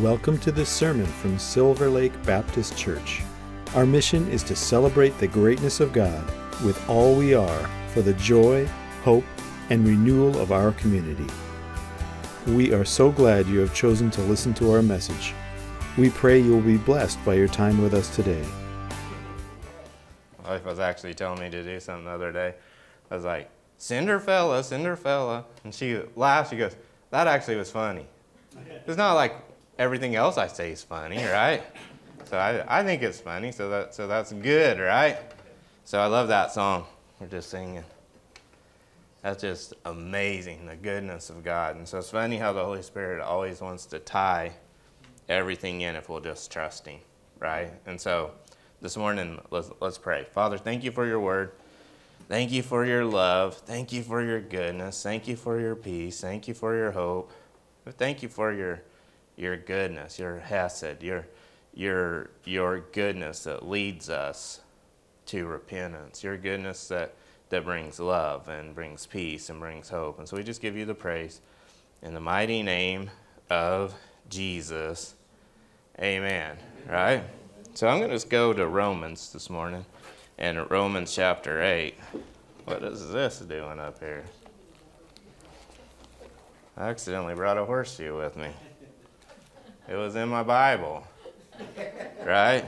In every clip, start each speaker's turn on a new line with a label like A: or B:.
A: Welcome to this sermon from Silver Lake Baptist Church. Our mission is to celebrate the greatness of God with all we are for the joy, hope, and renewal of our community. We are so glad you have chosen to listen to our message. We pray you will be blessed by your time with us today.
B: My wife was actually telling me to do something the other day. I was like, Cinderfella, Cinderfella. And she laughed. She goes, That actually was funny. It's not like everything else I say is funny, right? So I, I think it's funny, so, that, so that's good, right? So I love that song we're just singing. That's just amazing, the goodness of God. And so it's funny how the Holy Spirit always wants to tie everything in if we'll just trust Him, right? And so this morning, let's, let's pray. Father, thank you for your word. Thank you for your love. Thank you for your goodness. Thank you for your peace. Thank you for your hope. Thank you for your your goodness, your hesed, your, your, your goodness that leads us to repentance, your goodness that, that brings love and brings peace and brings hope. And so we just give you the praise in the mighty name of Jesus. Amen. Right? So I'm going to just go to Romans this morning and Romans chapter 8. What is this doing up here? I accidentally brought a horseshoe with me. It was in my Bible, right?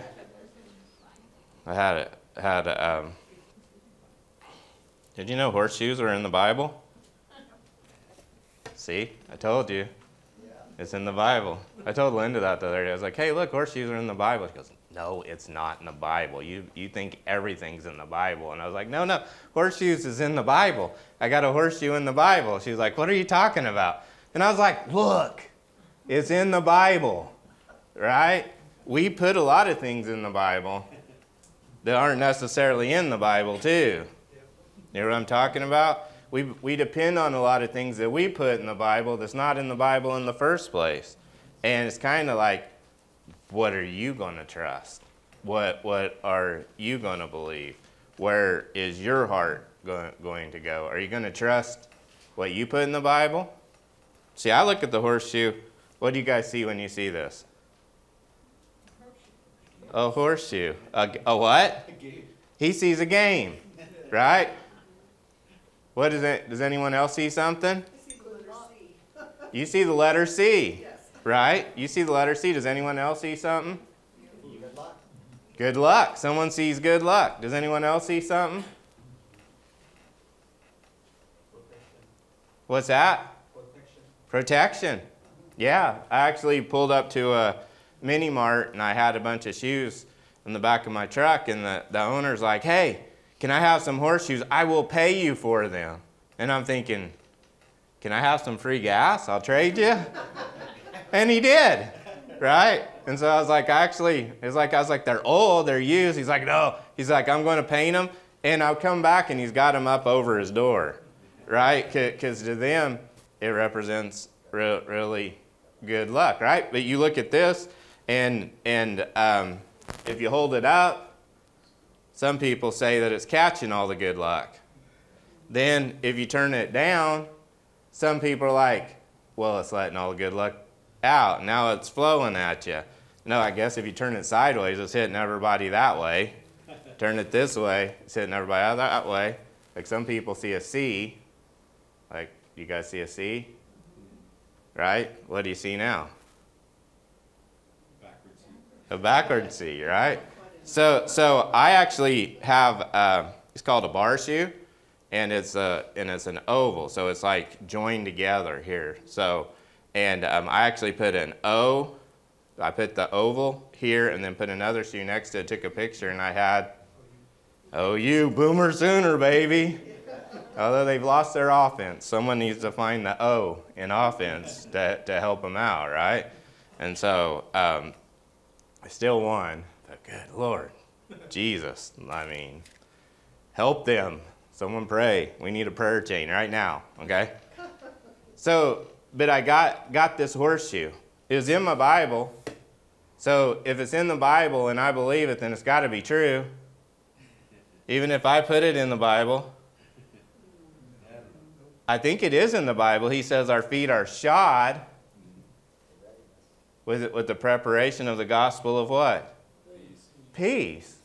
B: I had it. Had um, did you know horseshoes are in the Bible? See, I told you. It's in the Bible. I told Linda that the other day. I was like, "Hey, look, horseshoes are in the Bible." She goes, "No, it's not in the Bible. You you think everything's in the Bible?" And I was like, "No, no, horseshoes is in the Bible. I got a horseshoe in the Bible." She was like, "What are you talking about?" And I was like, "Look." It's in the Bible, right? We put a lot of things in the Bible that aren't necessarily in the Bible, too. You know what I'm talking about? We, we depend on a lot of things that we put in the Bible that's not in the Bible in the first place. And it's kind of like, what are you going to trust? What, what are you going to believe? Where is your heart go, going to go? Are you going to trust what you put in the Bible? See, I look at the horseshoe what do you guys see when you see this? A horseshoe. A, a what? A he sees a game, right? What is it? Does anyone else see something? You see the letter C, right? You see the letter C. Does anyone else see something? Good luck. Good luck. Someone sees good luck. Does anyone else see something? What's that? Protection. Protection. Yeah, I actually pulled up to a mini mart and I had a bunch of shoes in the back of my truck, and the, the owner's like, hey, can I have some horseshoes? I will pay you for them. And I'm thinking, can I have some free gas? I'll trade you. and he did, right? And so I was like, actually, it's like I was like, they're old, they're used. He's like, no. He's like, I'm going to paint them, and I'll come back, and he's got them up over his door, right? Because to them, it represents re- really good luck, right? But you look at this, and, and um, if you hold it up, some people say that it's catching all the good luck. Then if you turn it down, some people are like, well, it's letting all the good luck out. Now it's flowing at you. No, I guess if you turn it sideways, it's hitting everybody that way. turn it this way, it's hitting everybody that way. Like some people see a C. Like, you guys see a C? Right? What do you see now? A backward C, right? So, so I actually have, uh, it's called a bar shoe, and it's, a, and it's an oval, so it's like joined together here. So, and um, I actually put an O, I put the oval here, and then put another shoe next to it, took a picture, and I had OU, Boomer Sooner, baby. Although they've lost their offense, someone needs to find the O in offense to, to help them out, right? And so um, I still won, but good Lord, Jesus, I mean, help them. Someone pray. We need a prayer chain right now, okay? So, but I got, got this horseshoe. It was in my Bible. So if it's in the Bible and I believe it, then it's got to be true. Even if I put it in the Bible. I think it is in the Bible. He says our feet are shod. With, with the preparation of the gospel of what? Peace. Peace.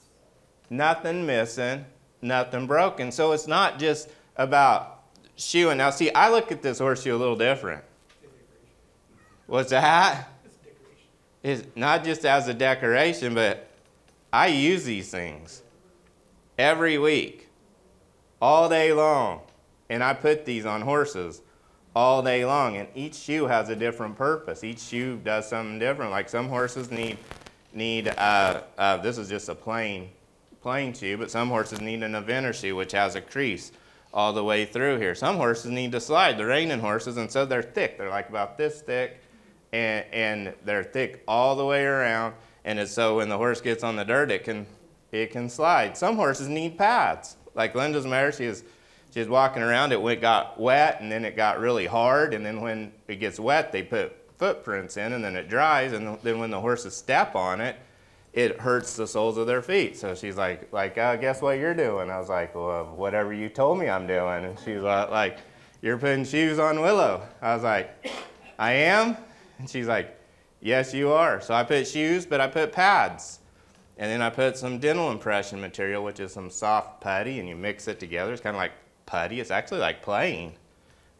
B: Nothing missing, nothing broken. So it's not just about shoeing. Now, see, I look at this horseshoe a little different. What's that? It's not just as a decoration, but I use these things every week, all day long. And I put these on horses all day long. And each shoe has a different purpose. Each shoe does something different. Like some horses need, need uh, uh, this is just a plain, plain shoe, but some horses need an eventer shoe, which has a crease all the way through here. Some horses need to slide. They're reining horses, and so they're thick. They're like about this thick, and, and they're thick all the way around. And so when the horse gets on the dirt, it can, it can slide. Some horses need pads. Like Linda's mare, she was, was walking around, it went, got wet, and then it got really hard. And then when it gets wet, they put footprints in, and then it dries. And then when the horses step on it, it hurts the soles of their feet. So she's like, like, uh, guess what you're doing? I was like, well, whatever you told me I'm doing. And she's like, you're putting shoes on Willow. I was like, I am? And she's like, yes, you are. So I put shoes, but I put pads. And then I put some dental impression material, which is some soft putty, and you mix it together. It's kind of like putty. It's actually like playing,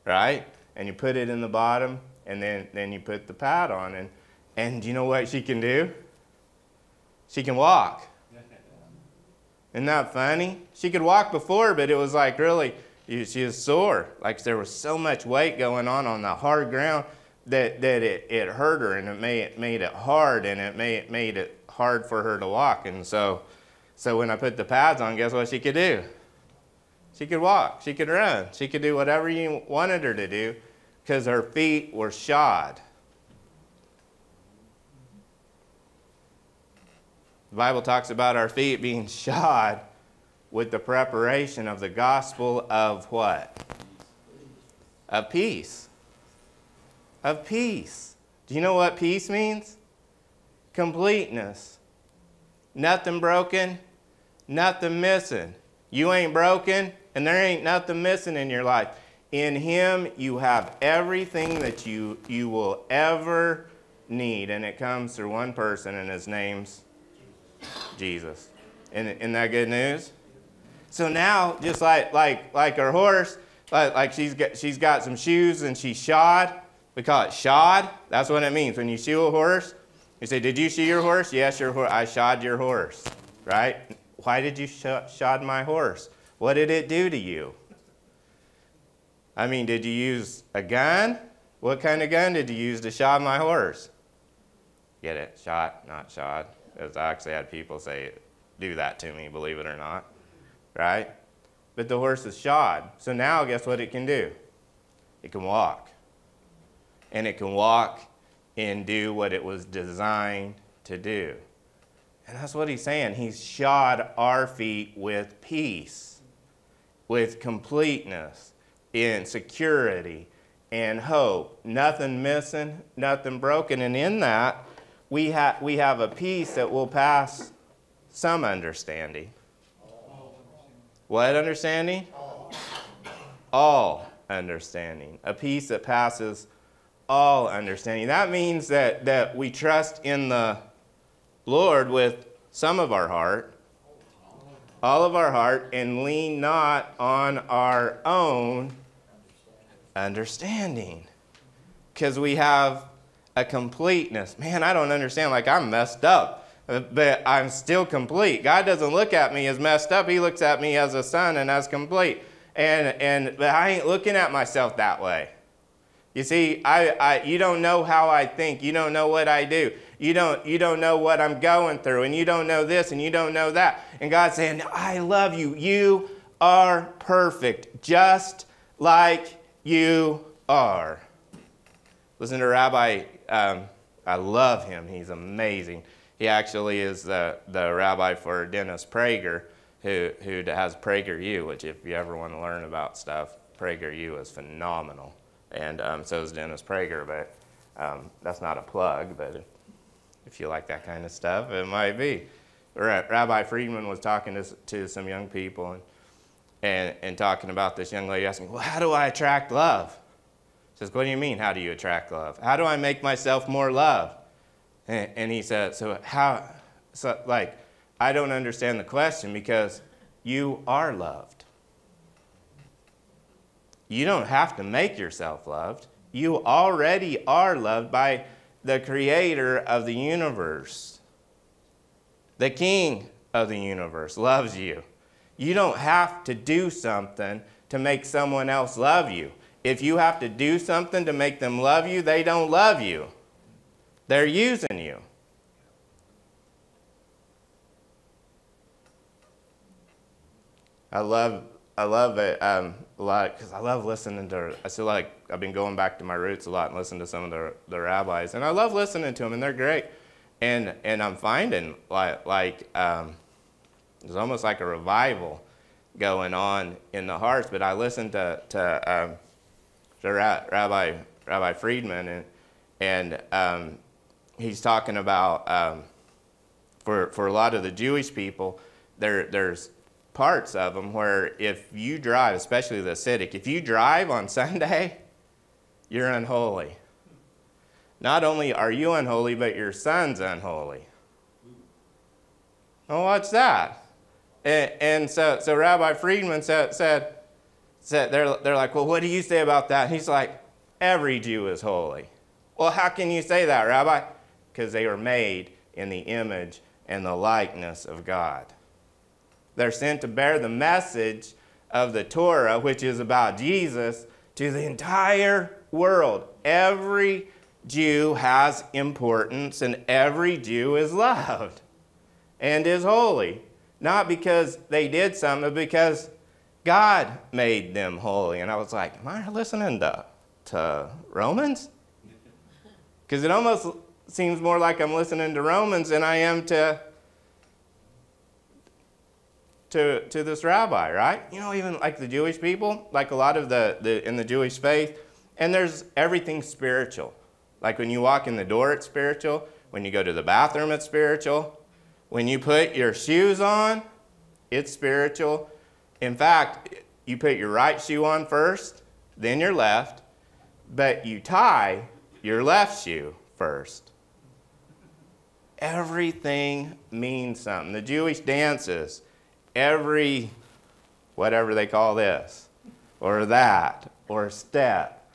B: right? And you put it in the bottom, and then, then you put the pad on. And, and you know what she can do? She can walk. Isn't that funny? She could walk before, but it was like really, she was sore. Like there was so much weight going on on the hard ground that, that it, it hurt her and it made, it made it hard and it made, made it hard for her to walk. And so, so when I put the pads on, guess what she could do? She could walk, she could run, she could do whatever you wanted her to do because her feet were shod. The Bible talks about our feet being shod with the preparation of the gospel of what? Of peace. Of peace. Do you know what peace means? Completeness. Nothing broken, nothing missing. You ain't broken, and there ain't nothing missing in your life. In Him, you have everything that you, you will ever need, and it comes through one person, and His name's Jesus. Isn't, isn't that good news? So now, just like, like, like her horse, like, like she's, got, she's got some shoes and she's shod. We call it shod. That's what it means. When you shoe a horse, you say, Did you shoe your horse? Yes, your horse. I shod your horse. Right? Why did you sh shod my horse? What did it do to you? I mean, did you use a gun? What kind of gun did you use to shod my horse? Get it? Shot, not shod. I actually had people say, do that to me, believe it or not. Right? But the horse is shod. So now, guess what it can do? It can walk. And it can walk and do what it was designed to do. And that's what he's saying. He's shod our feet with peace, with completeness, in security and hope. Nothing missing, nothing broken. And in that, we, ha- we have a peace that will pass some understanding. What understanding? All understanding. A peace that passes all understanding. That means that, that we trust in the Lord with some of our heart, all of our heart, and lean not on our own understanding. Because we have a completeness. Man, I don't understand. Like, I'm messed up, uh, but I'm still complete. God doesn't look at me as messed up, He looks at me as a son and as complete. And, and but I ain't looking at myself that way. You see, I, I, you don't know how I think. You don't know what I do. You don't, you don't know what I'm going through. And you don't know this and you don't know that. And God's saying, I love you. You are perfect, just like you are. Listen to Rabbi um, I love him. He's amazing. He actually is the, the rabbi for Dennis Prager, who, who has PragerU, which if you ever want to learn about stuff, PragerU is phenomenal. And um, so is Dennis Prager, but um, that's not a plug, but if you like that kind of stuff, it might be. Rabbi Friedman was talking to, to some young people and, and, and talking about this young lady asking, well, how do I attract love? says, What do you mean, how do you attract love? How do I make myself more love? And, and he said, So, how, so, like, I don't understand the question because you are loved. You don't have to make yourself loved. You already are loved by the creator of the universe. The king of the universe loves you. You don't have to do something to make someone else love you. If you have to do something to make them love you, they don't love you. They're using you. I love I love it um, a lot because I love listening to. I feel like I've been going back to my roots a lot and listening to some of the the rabbis, and I love listening to them, and they're great. And and I'm finding like like um, there's almost like a revival going on in the hearts. But I listened to to, um, to Rabbi Rabbi Friedman, and and um, he's talking about um, for for a lot of the Jewish people, there there's parts of them where if you drive, especially the Hasidic, if you drive on Sunday, you're unholy. Not only are you unholy, but your son's unholy. Well, what's that? And, and so, so Rabbi Friedman said, said, said they're, they're like, well, what do you say about that? He's like, every Jew is holy. Well, how can you say that, Rabbi? Because they were made in the image and the likeness of God. They're sent to bear the message of the Torah, which is about Jesus, to the entire world. Every Jew has importance, and every Jew is loved and is holy. Not because they did something, but because God made them holy. And I was like, Am I listening to, to Romans? Because it almost seems more like I'm listening to Romans than I am to to, to this rabbi, right? You know, even like the Jewish people, like a lot of the, the in the Jewish faith, and there's everything spiritual. Like when you walk in the door, it's spiritual. When you go to the bathroom, it's spiritual. When you put your shoes on, it's spiritual. In fact, you put your right shoe on first, then your left, but you tie your left shoe first. Everything means something. The Jewish dances, every whatever they call this or that or step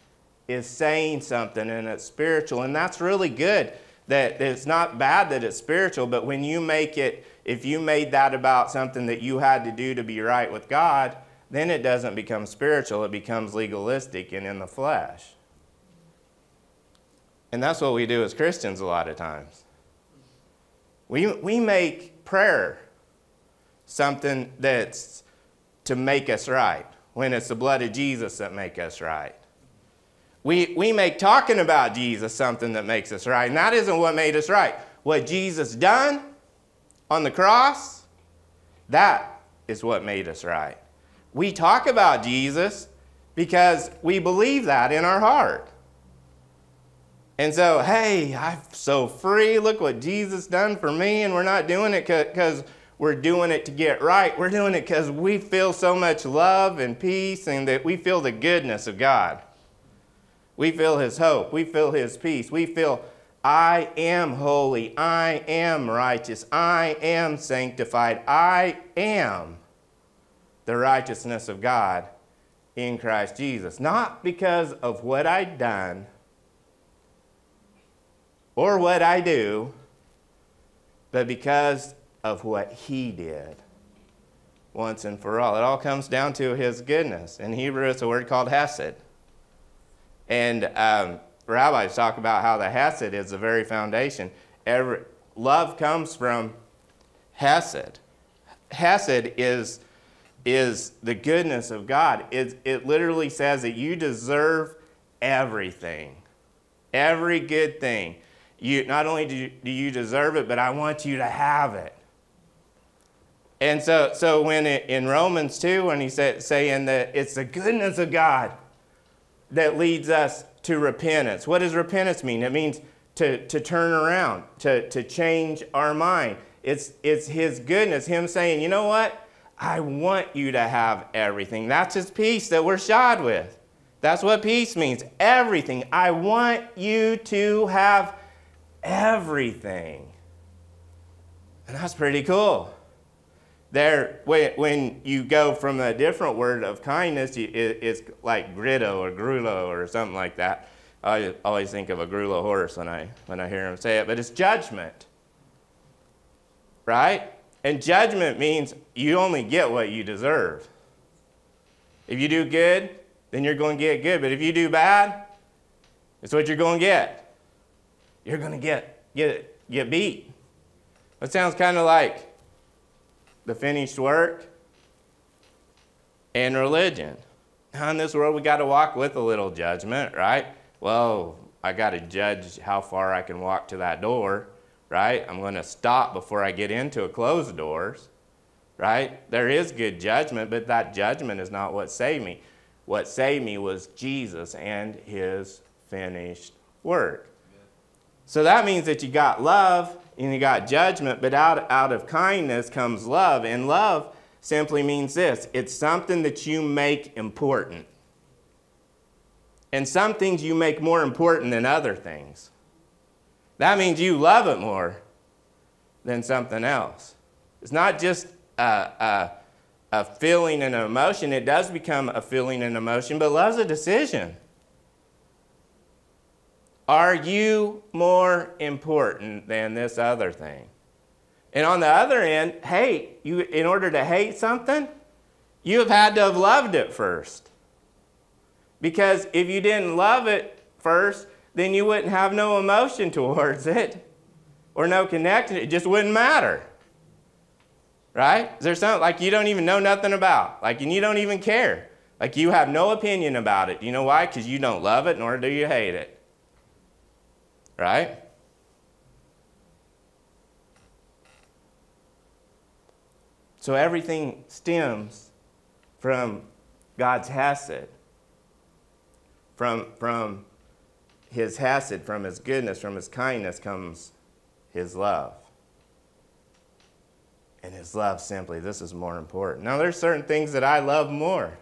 B: is saying something and it's spiritual. And that's really good that it's not bad that it's spiritual but when you make it if you made that about something that you had to do to be right with god then it doesn't become spiritual. It becomes legalistic and in the flesh. And that's what we do as christians a lot of times. We, we make prayer something that's to make us right when it's the blood of Jesus that make us right. We, we make talking about Jesus something that makes us right, and that isn't what made us right. What Jesus done on the cross, that is what made us right. We talk about Jesus because we believe that in our heart. And so, hey, I'm so free. Look what Jesus done for me, and we're not doing it because we're doing it to get right. We're doing it because we feel so much love and peace and that we feel the goodness of God. We feel His hope. We feel His peace. We feel, I am holy. I am righteous. I am sanctified. I am the righteousness of God in Christ Jesus. Not because of what I've done or what I do, but because of what he did once and for all. It all comes down to his goodness. In Hebrew, it's a word called hesed. And um, rabbis talk about how the hesed is the very foundation. Every, love comes from hesed. Hesed is, is the goodness of God. It, it literally says that you deserve everything, every good thing. You, not only do you, do you deserve it, but I want you to have it. And so, so when it, in Romans 2, when he's saying that it's the goodness of God that leads us to repentance. What does repentance mean? It means to, to turn around, to, to change our mind. It's, it's His goodness, Him saying, you know what? I want you to have everything. That's His peace that we're shod with. That's what peace means everything. I want you to have everything. And that's pretty cool. There, when you go from a different word of kindness, it's like grido or grulo or something like that. I always think of a grulo horse when I, when I hear him say it, but it's judgment. Right? And judgment means you only get what you deserve. If you do good, then you're going to get good. But if you do bad, it's what you're going to get. You're going to get, get, get beat. It sounds kind of like the finished work and religion. Now, in this world, we got to walk with a little judgment, right? Well, I got to judge how far I can walk to that door, right? I'm going to stop before I get into a closed doors, right? There is good judgment, but that judgment is not what saved me. What saved me was Jesus and his finished work. So that means that you got love and you got judgment, but out, out of kindness comes love. And love simply means this it's something that you make important. And some things you make more important than other things. That means you love it more than something else. It's not just a, a, a feeling and an emotion, it does become a feeling and emotion, but love's a decision. Are you more important than this other thing? And on the other end, hate, you, in order to hate something, you have had to have loved it first. Because if you didn't love it first, then you wouldn't have no emotion towards it or no connection. It just wouldn't matter. Right? Is there something like you don't even know nothing about? Like, and you don't even care. Like, you have no opinion about it. You know why? Because you don't love it, nor do you hate it. Right? So everything stems from God's hesed, from, from his hesed, from his goodness, from his kindness comes his love. And his love simply, this is more important. Now, there's certain things that I love more.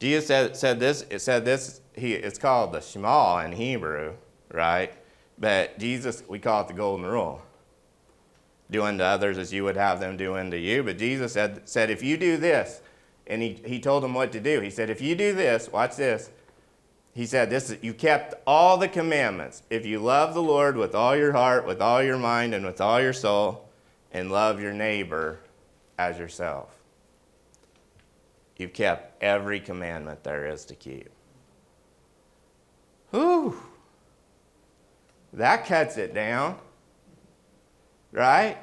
B: Jesus said, said this, it said this, he, it's called the Shema in Hebrew right? But Jesus, we call it the golden rule. Do unto others as you would have them do unto you. But Jesus said, said if you do this, and he, he told them what to do. He said, if you do this, watch this. He said, this is you kept all the commandments. If you love the Lord with all your heart, with all your mind, and with all your soul, and love your neighbor as yourself. You've kept every commandment there is to keep. Whew. That cuts it down. Right?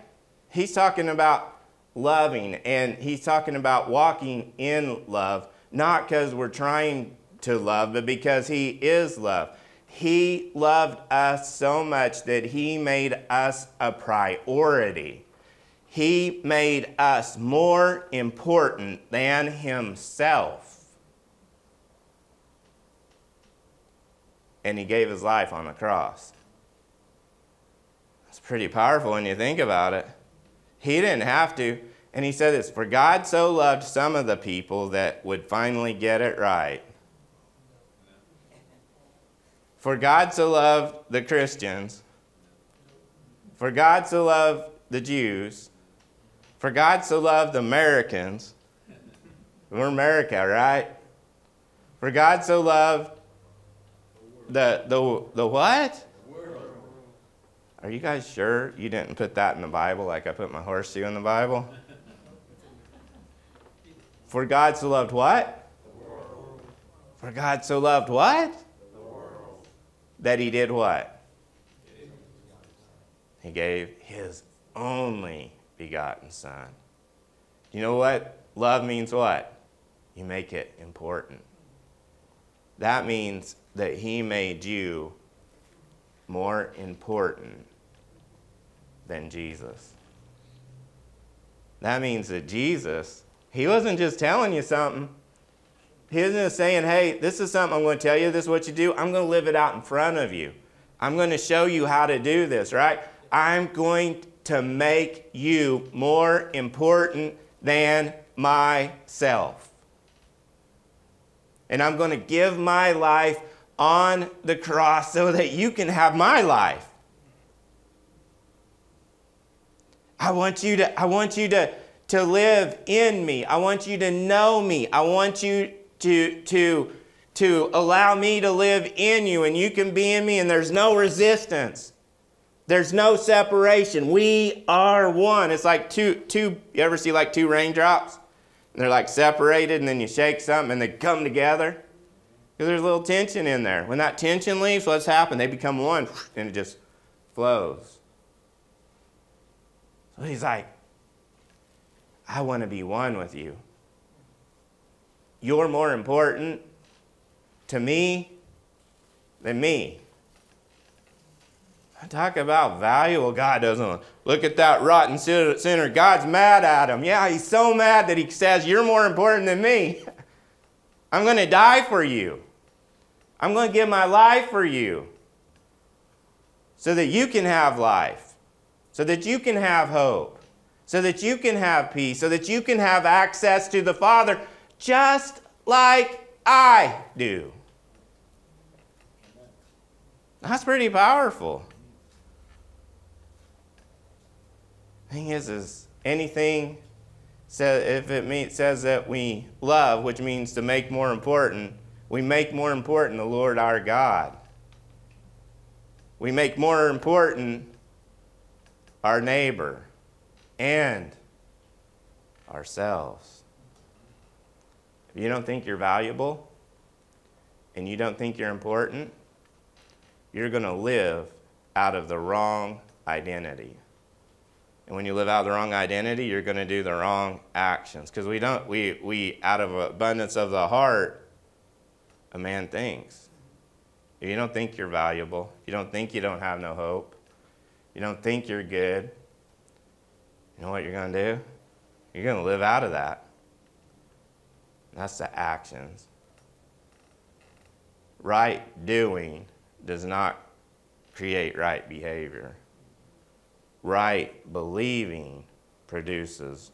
B: He's talking about loving and he's talking about walking in love, not because we're trying to love, but because he is love. He loved us so much that he made us a priority. He made us more important than himself. And he gave his life on the cross pretty powerful when you think about it. He didn't have to. And he said this For God so loved some of the people that would finally get it right. For God so loved the Christians. For God so loved the Jews. For God so loved the Americans. We're America, right? For God so loved the, the, the what? Are you guys sure you didn't put that in the Bible like I put my horseshoe in the Bible? For God so loved what? For God so loved what? That he did what? He gave his only begotten Son. You know what? Love means what? You make it important. That means that he made you more important than Jesus. That means that Jesus, he wasn't just telling you something. He wasn't just saying, hey, this is something I'm going to tell you, this is what you do. I'm going to live it out in front of you. I'm going to show you how to do this, right? I'm going to make you more important than myself. And I'm going to give my life on the cross so that you can have my life. I want you to, I want you to, to live in me. I want you to know me. I want you to, to, to allow me to live in you and you can be in me and there's no resistance. There's no separation. We are one. It's like two, two, you ever see like two raindrops? And they're like separated and then you shake something and they come together. Because there's a little tension in there. When that tension leaves, what's happened? They become one and it just flows. So he's like, I want to be one with you. You're more important to me than me. I talk about valuable. God doesn't look at that rotten sinner. God's mad at him. Yeah, he's so mad that he says, You're more important than me. I'm going to die for you. I'm going to give my life for you so that you can have life, so that you can have hope, so that you can have peace, so that you can have access to the Father just like I do. That's pretty powerful. Thing is, is anything if it says that we love, which means to make more important, we make more important the Lord our God. We make more important our neighbor and ourselves. If you don't think you're valuable and you don't think you're important, you're going to live out of the wrong identity. And when you live out the wrong identity, you're going to do the wrong actions. Because we don't, we, we, out of abundance of the heart, a man thinks. If you don't think you're valuable, you don't think you don't have no hope, you don't think you're good, you know what you're going to do? You're going to live out of that. That's the actions. Right doing does not create right behavior. Right believing produces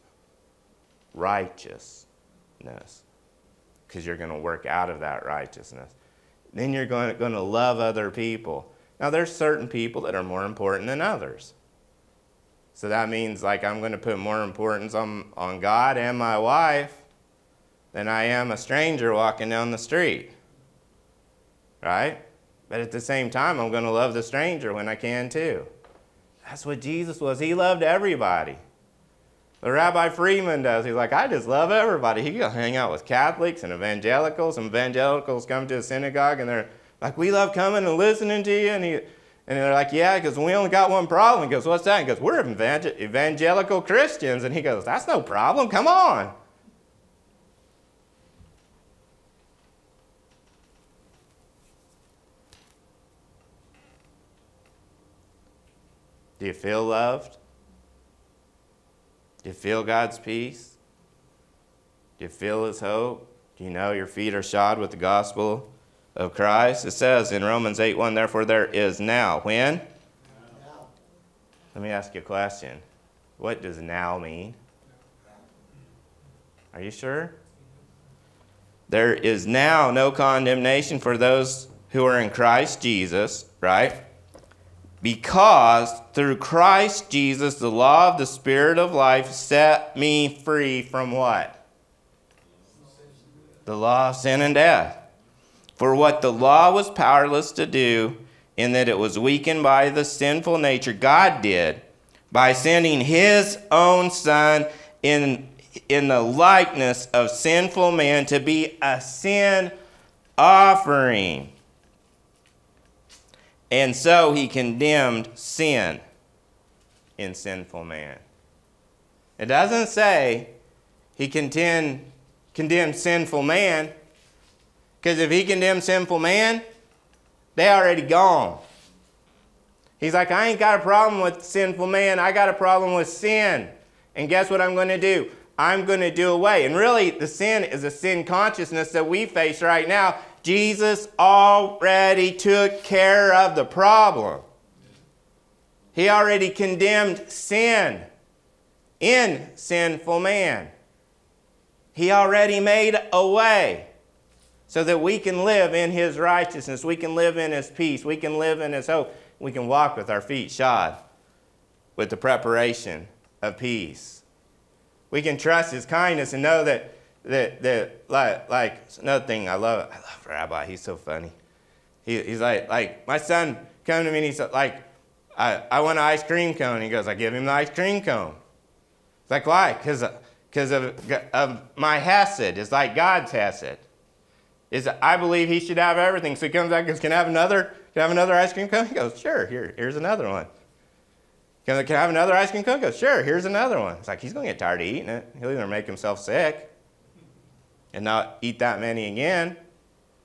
B: righteousness because you're going to work out of that righteousness. Then you're going to, going to love other people. Now, there's certain people that are more important than others. So that means like I'm going to put more importance on, on God and my wife than I am a stranger walking down the street. Right? But at the same time, I'm going to love the stranger when I can too. That's what Jesus was. He loved everybody. The Rabbi Freeman does. He's like, I just love everybody. He can hang out with Catholics and evangelicals. And evangelicals come to a synagogue and they're like, we love coming and listening to you. And, he, and they're like, yeah, because we only got one problem. He goes, what's that? He goes, we're evangelical Christians. And he goes, that's no problem. Come on. Do you feel loved? Do you feel God's peace? Do you feel His hope? Do you know your feet are shod with the gospel of Christ? It says in Romans 8 1, therefore there is now. When? Now. Let me ask you a question. What does now mean? Are you sure? There is now no condemnation for those who are in Christ Jesus, right? Because through Christ Jesus, the law of the Spirit of life set me free from what? The law of sin and death. For what the law was powerless to do, in that it was weakened by the sinful nature, God did by sending his own Son in, in the likeness of sinful man to be a sin offering. And so he condemned sin in sinful man. It doesn't say he contend, condemned sinful man, because if he condemned sinful man, they already gone. He's like, I ain't got a problem with sinful man, I got a problem with sin. And guess what I'm going to do? I'm going to do away. And really, the sin is a sin consciousness that we face right now Jesus already took care of the problem. He already condemned sin in sinful man. He already made a way so that we can live in His righteousness, we can live in His peace, we can live in His hope, we can walk with our feet shod with the preparation of peace. We can trust his kindness and know that that that like like another thing I love I love Rabbi. He's so funny. He, he's like like my son come to me and he's like I, I want an ice cream cone. He goes, I give him the ice cream cone. It's like, why? Because of, of my hesed. It's like God's hesed. Is I believe he should have everything. So he comes back and goes, Can I have another? Can I have another ice cream cone? He goes, Sure, here, here's another one. Can I, can I have another ice cream cone? He goes, Sure, here's another one. It's like he's going to get tired of eating it. He'll either make himself sick and not eat that many again.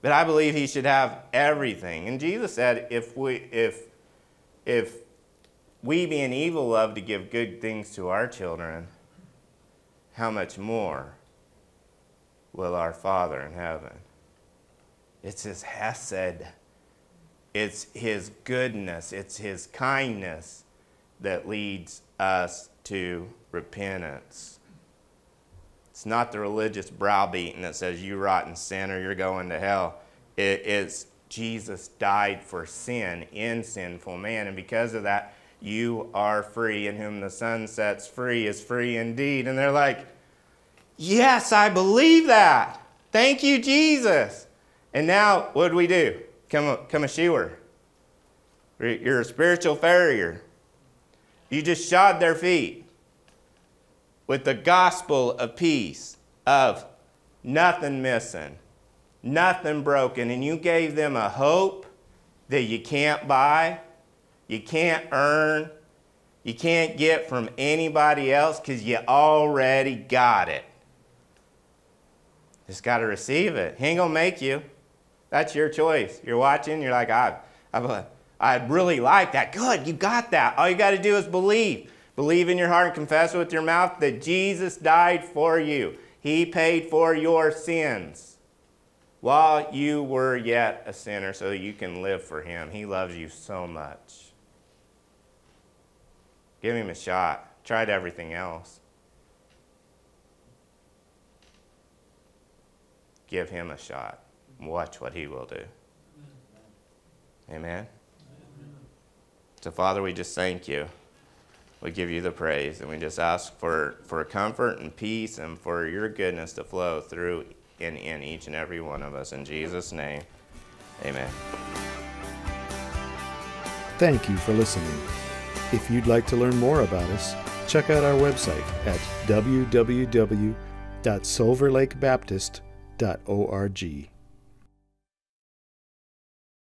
B: But I believe he should have everything. And Jesus said, if we if if we being evil love to give good things to our children, how much more will our Father in heaven? It's his hesed. It's his goodness. It's his kindness that leads us to repentance. It's not the religious browbeating that says you rotten sinner, you're going to hell. It is Jesus died for sin in sinful man, and because of that, you are free, and whom the Son sets free is free indeed. And they're like, Yes, I believe that. Thank you, Jesus. And now, what do we do? Come come a. You're a spiritual farrier. You just shod their feet with the gospel of peace, of nothing missing, nothing broken, and you gave them a hope that you can't buy, you can't earn, you can't get from anybody else because you already got it. Just got to receive it. He ain't going to make you. That's your choice. You're watching, you're like, I, I, I really like that. Good, you got that. All you got to do is believe. Believe in your heart and confess with your mouth that Jesus died for you. He paid for your sins while you were yet a sinner so you can live for Him. He loves you so much. Give him a shot. Tried everything else. Give him a shot. Watch what he will do. Amen. So, Father, we just thank you. We give you the praise, and we just ask for, for comfort and peace and for your goodness to flow through and in each and every one of us. In Jesus' name, amen.
A: Thank you for listening. If you'd like to learn more about us, check out our website at www.silverlakebaptist.org.